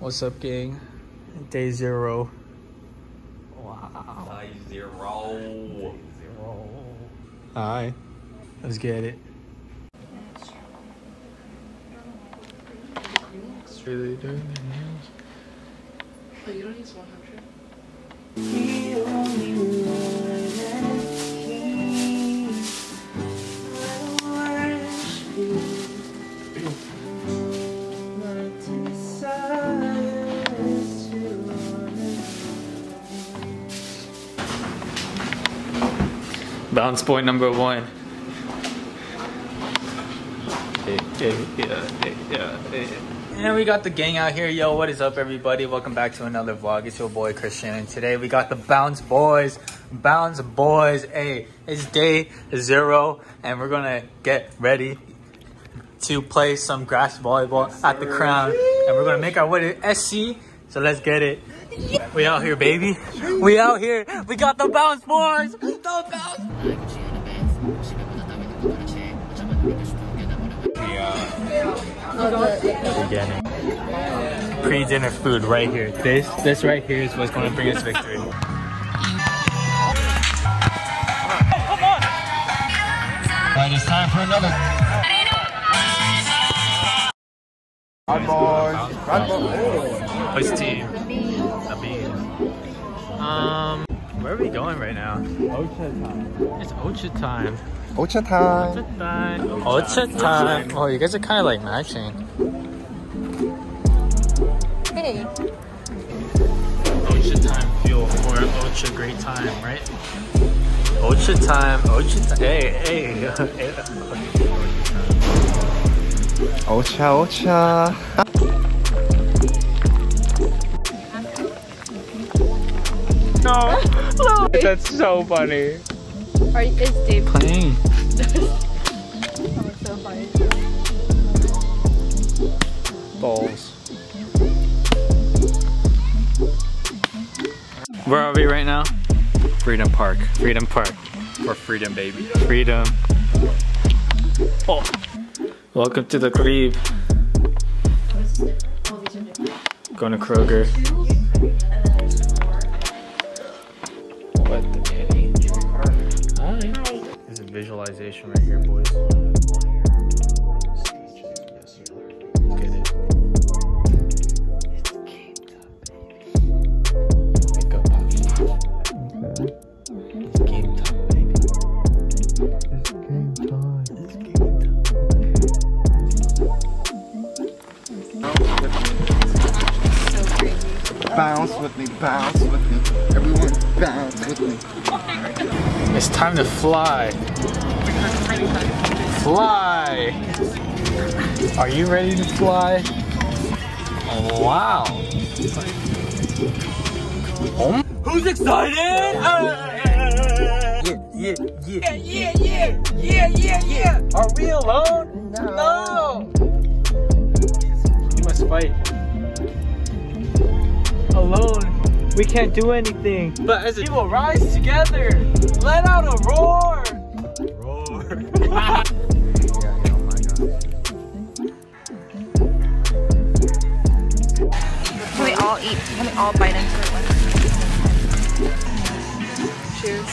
What's up, gang? Day zero. Wow. Day zero. Zero. Alright, let's get it. Really doing their nails. Oh, you don't use 100? Bounce point number one. And we got the gang out here. Yo, what is up, everybody? Welcome back to another vlog. It's your boy Christian, and today we got the Bounce Boiz. Bounce Boiz. Hey, it's day zero, and we're gonna get ready to play some grass volleyball at the Crown, and we're gonna make our way to SC. So let's get it. We out here, baby. We out here. We got the Bounce Boiz. The Bounce. Beginning. Pre-dinner food right here. This, this right here is what's going to bring us victory. Right, it's time for another. Bad boys. Bad boys. What's team? Abid. Um, where are we going right now? Ocha time. It's Ocha time. Ocha time. Ocha time. Ocha time. Oh, you guys are kind of like matching. Hey. Ocha time fuel for Ocha great time, right? Ocha time. Ocha time. Hey, hey. hey. Ocha, ocha. No. That's so funny. Are, is Dave Playing. so funny? balls. Where are we right now? Freedom Park. Freedom Park. For freedom, baby. Freedom. Oh. Welcome to the crib. Going to Kroger. What the kitty? Hi. There's a visualization right here, boys. Bounce with me, bounce with me. Everyone bounce with me. It's time to fly. Fly. Are you ready to fly? Wow. Oh. Who's excited? Uh, yeah, yeah, yeah, yeah, yeah, yeah, yeah, yeah. Are we alone? No. You must fight. Alone, we can't do anything. But as a team, will rise together. Let out a roar. Roar. Can we all eat? Can we all bite into it? One? Cheers.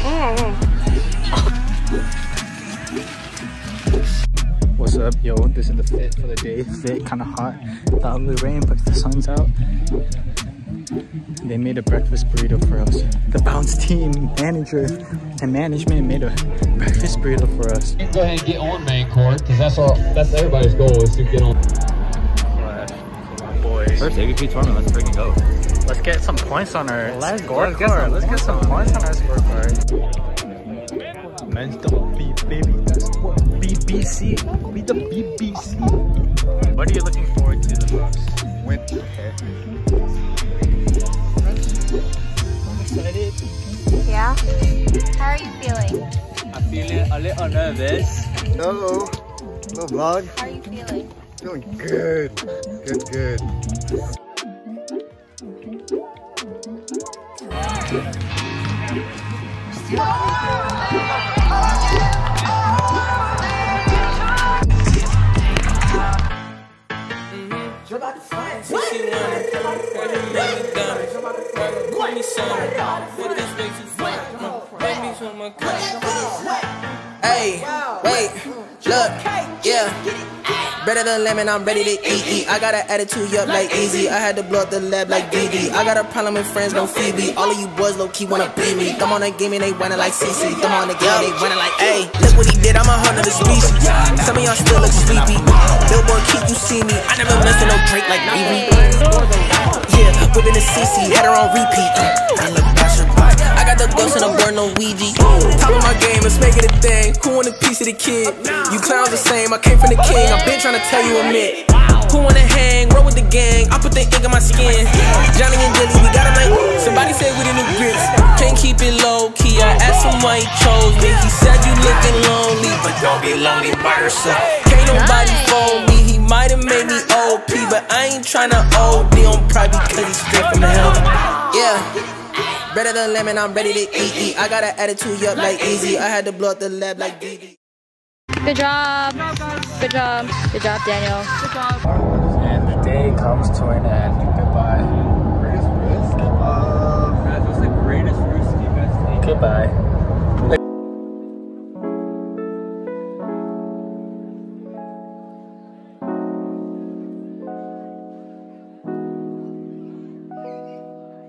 What's up, yo? This is the fit for the day. Fit, kind of hot. Thought it would rain, but the sun's out. They made a breakfast burrito for us. The bounce team manager and management made a breakfast burrito for us. Go ahead and get on main court because that's all. That's everybody's goal is to get on. Boys, First AVP tournament, let's freaking go. let's get some points on our Let's- scorecard. let's get some Let's get points some on points on our scorecard. Men's double B, baby. That's what BBC. Be the BBC. What are you looking forward to the most? Winter. I'm excited. Yeah? How are you feeling? I'm feeling a little nervous. Hello. Hello, vlog. How are you feeling? Feeling good. Good, good. yeah. Hey, wait, look, yeah. Better than lemon, I'm ready to eat. I got an attitude, up like easy. I had to blow up the lab like DD. I got a problem with friends, no Phoebe. All of you boys low key wanna beat me. Come on the game and they winning like CC. Come on the game, they winning like A. Look what he did, I'm a hundred nother species. Some of y'all still look sleepy. Billboard keep you see me. I never mess with no Drake like BB. Yeah, whipping the CC, had her on repeat. Game, let's make it a thing. Who want a piece of the kid? You clowns the same, I came from the king. I've been trying to tell you a myth. Who wanna hang? Roll with the gang. I put the ink on my skin. Johnny and Dilly, we got him like. Somebody said we the new grits. Can't keep it low key. I asked him why he chose me. He said you looking lonely, but don't be lonely by yourself. Can't nobody phone me. He might have made me OP, but I ain't tryna OD on pride because he's straight from hell. Yeah. Better than lemon, I'm ready to eat. eat. I got an attitude, yup, like easy. I had to blow up the lab like DD. Good job. Good job. Good job, Daniel. Good job. And the day comes to an end. Goodbye. That was the greatest rooster you guys Goodbye.